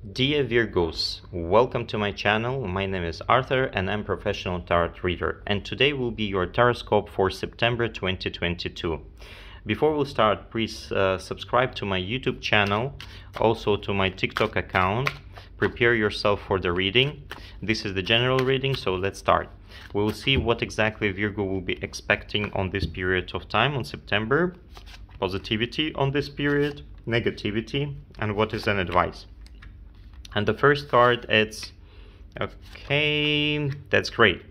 Dear Virgos, welcome to my channel. My name is Arthur and I'm professional tarot reader and today will be your tarotscope for September 2022. Before we start, please uh, subscribe to my YouTube channel, also to my TikTok account. Prepare yourself for the reading. This is the general reading, so let's start. We will see what exactly Virgo will be expecting on this period of time on September, positivity on this period, negativity, and what is an advice. And the first card, it's okay, that's great.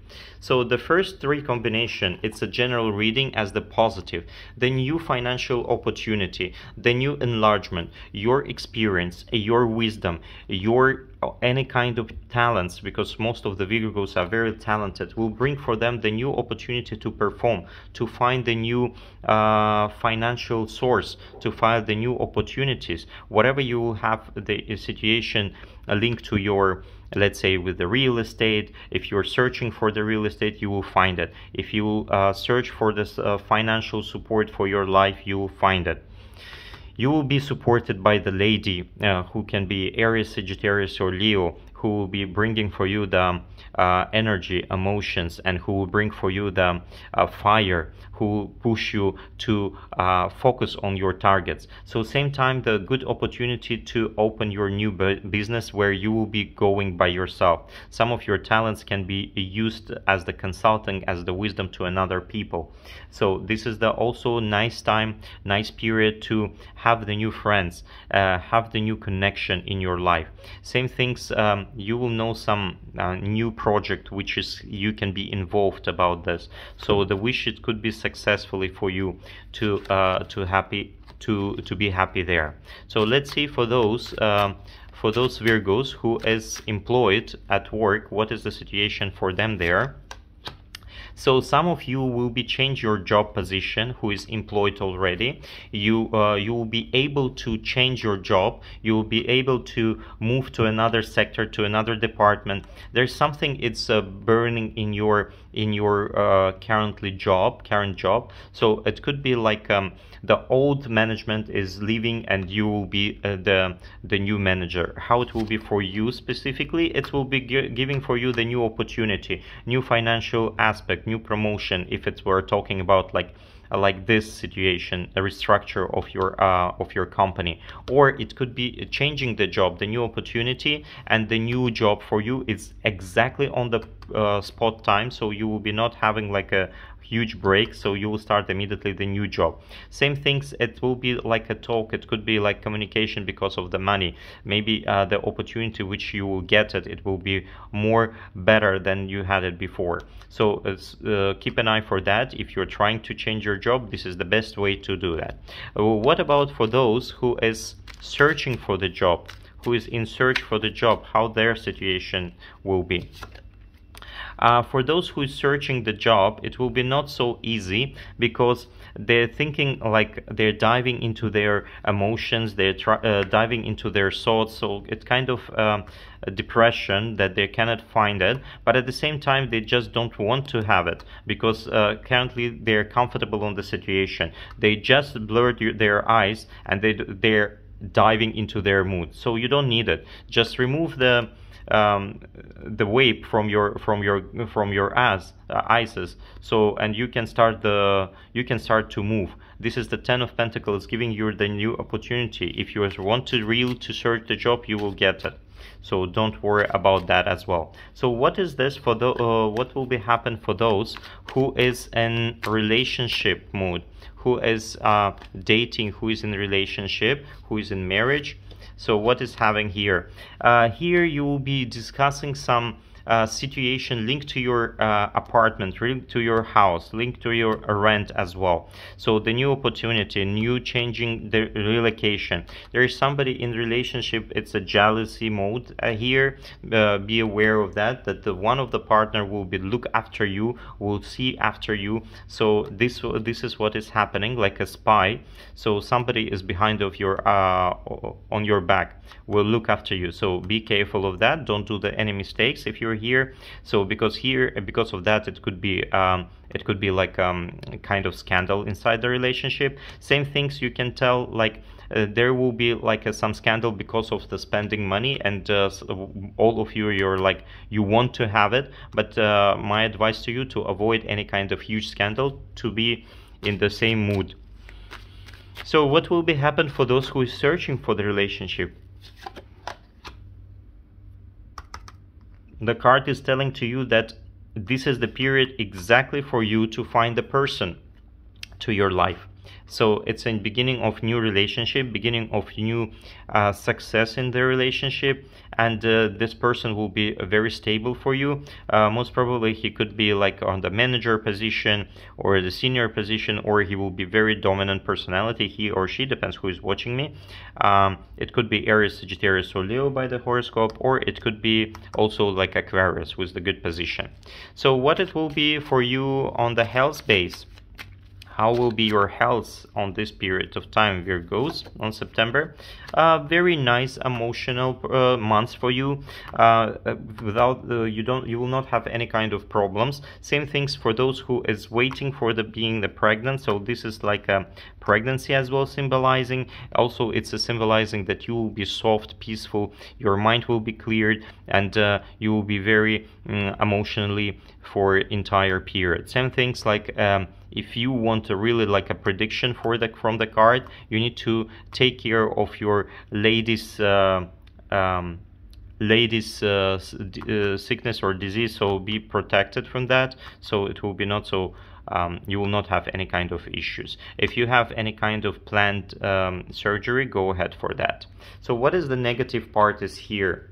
So the first three combination, it's a general reading as the positive, the new financial opportunity, the new enlargement, your experience, your wisdom, your any kind of talents, because most of the Virgos are very talented, will bring for them the new opportunity to perform, to find the new uh, financial source, to find the new opportunities. Whatever you have the situation linked to your let's say with the real estate if you're searching for the real estate you will find it. If you uh, search for this uh, financial support for your life you will find it. You will be supported by the lady uh, who can be Aries, Sagittarius or Leo who will be bringing for you the uh, energy, emotions, and who will bring for you the uh, fire, who will push you to uh, focus on your targets. So same time, the good opportunity to open your new business where you will be going by yourself. Some of your talents can be used as the consulting, as the wisdom to another people. So this is the also nice time, nice period to have the new friends, uh, have the new connection in your life. Same things, um, you will know some uh, new project which is you can be involved about this. So the wish it could be successfully for you to uh, to happy to to be happy there. So let's see for those um, for those Virgos who is employed at work what is the situation for them there so some of you will be change your job position who is employed already. You uh, you will be able to change your job. You will be able to move to another sector, to another department. There's something it's uh, burning in your in your uh, currently job, current job. So it could be like um, the old management is leaving and you will be uh, the the new manager. How it will be for you specifically? It will be giving for you the new opportunity, new financial aspect, new promotion. If it's we're talking about like like this situation, a restructure of your uh, of your company, or it could be changing the job, the new opportunity, and the new job for you is exactly on the uh, spot time. So you will be not having like a huge break so you will start immediately the new job. Same things it will be like a talk it could be like communication because of the money. Maybe uh, the opportunity which you will get it it will be more better than you had it before. So uh, keep an eye for that. If you're trying to change your job this is the best way to do that. Uh, what about for those who is searching for the job? Who is in search for the job? How their situation will be uh, for those who is searching the job, it will be not so easy because they're thinking like they're diving into their emotions, they're uh, diving into their thoughts. So it's kind of um, depression that they cannot find it, but at the same time they just don't want to have it because uh, currently they're comfortable on the situation. They just blurred their eyes and they they're diving into their mood. So you don't need it. Just remove the um, the vape from your from your from your eyes uh, eyes so and you can start the you can start to move. This is the ten of pentacles giving you the new opportunity. If you want to real to search the job you will get it. So don't worry about that as well. So what is this for the uh, what will be happen for those who is in relationship mode who is uh, dating who is in relationship who is in marriage so what is having here? Uh, here you will be discussing some uh, situation linked to your uh, apartment, linked to your house, linked to your rent as well. So the new opportunity, new changing the relocation. There is somebody in relationship. It's a jealousy mode uh, here. Uh, be aware of that. That the one of the partner will be look after you, will see after you. So this this is what is happening, like a spy. So somebody is behind of your uh, on your back will look after you. So be careful of that. Don't do the any mistakes if you're here. So because here because of that it could be um, it could be like um, kind of scandal inside the relationship. Same things you can tell like uh, there will be like a, some scandal because of the spending money and uh, all of you you're like you want to have it. But uh, my advice to you to avoid any kind of huge scandal to be in the same mood. So what will be happen for those who is searching for the relationship the card is telling to you that this is the period exactly for you to find the person to your life so it's a beginning of new relationship beginning of new uh, success in the relationship. And uh, this person will be very stable for you. Uh, most probably he could be like on the manager position or the senior position or he will be very dominant personality. He or she depends who is watching me. Um, it could be aries sagittarius or leo by the horoscope or it could be also like aquarius with the good position. So what it will be for you on the health base how will be your health on this period of time Virgos on September? Uh, very nice emotional uh, months for you. Uh, without uh, you don't you will not have any kind of problems. Same things for those who is waiting for the being the pregnant. So this is like a pregnancy as well symbolizing. Also it's a symbolizing that you will be soft peaceful your mind will be cleared and uh, you will be very um, emotionally for entire period. Same things like um, if you want to really like a prediction for the from the card you need to take care of your ladies uh, um, ladies uh, uh, sickness or disease so be protected from that so it will be not so um, you will not have any kind of issues. If you have any kind of planned um, surgery go ahead for that. So what is the negative part is here?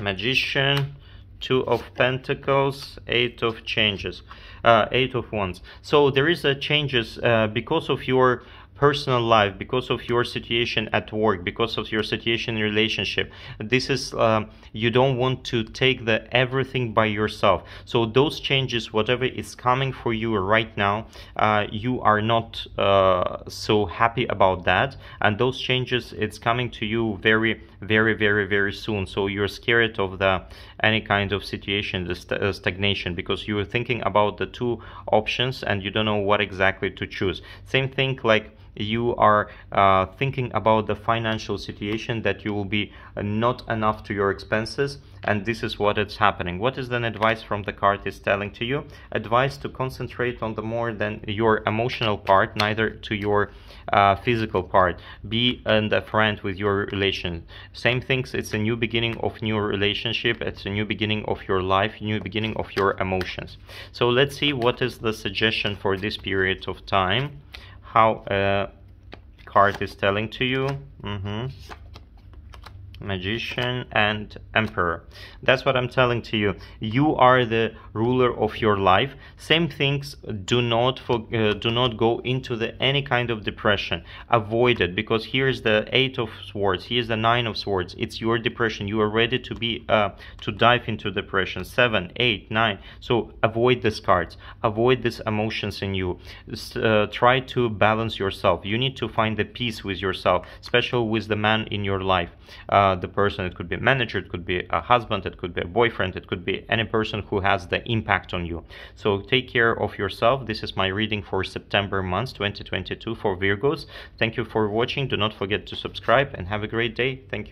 Magician two of pentacles eight of changes uh, eight of wands. So there is a changes uh, because of your personal life because of your situation at work because of your situation in relationship. This is um, you don't want to take the everything by yourself. So those changes whatever is coming for you right now uh, you are not uh, so happy about that. And those changes it's coming to you very very very very soon. So you're scared of the any kind of situation the st uh, stagnation because you are thinking about the two options and you don't know what exactly to choose. Same thing like you are uh, thinking about the financial situation that you will be not enough to your expenses and this is what it's happening. What is then advice from the card is telling to you? Advice to concentrate on the more than your emotional part neither to your uh, physical part. Be and a friend with your relation same things it's a new beginning of new relationship it's a new beginning of your life new beginning of your emotions. So let's see what is the suggestion for this period of time how a card is telling to you. Mm -hmm magician and emperor. That's what i'm telling to you. You are the ruler of your life. Same things do not for, uh, do not go into the any kind of depression. Avoid it because here's the eight of swords here's the nine of swords. It's your depression. You are ready to be uh, to dive into depression. Seven eight nine. So avoid these cards avoid these emotions in you. Uh, try to balance yourself. You need to find the peace with yourself especially with the man in your life. Uh, the person it could be a manager it could be a husband it could be a boyfriend it could be any person who has the impact on you. So take care of yourself. This is my reading for september month 2022 for virgos. Thank you for watching. Do not forget to subscribe and have a great day. Thank you